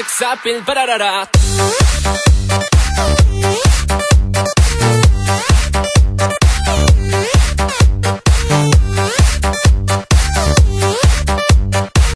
six up in ba da da da.